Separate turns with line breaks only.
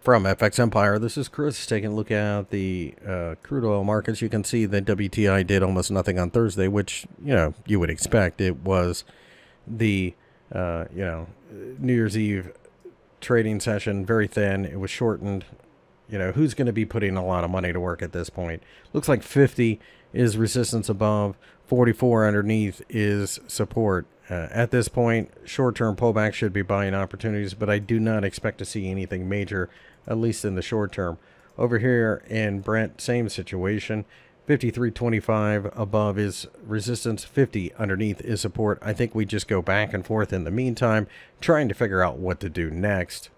From FX Empire, this is Chris taking a look at the uh, crude oil markets. You can see that WTI did almost nothing on Thursday, which you know you would expect. It was the uh, you know New Year's Eve trading session, very thin. It was shortened. You know who's going to be putting a lot of money to work at this point? Looks like 50 is resistance above, 44 underneath is support. Uh, at this point, short-term pullback should be buying opportunities, but I do not expect to see anything major at least in the short term. Over here in Brent, same situation. 53.25 above is resistance, 50 underneath is support. I think we just go back and forth in the meantime, trying to figure out what to do next.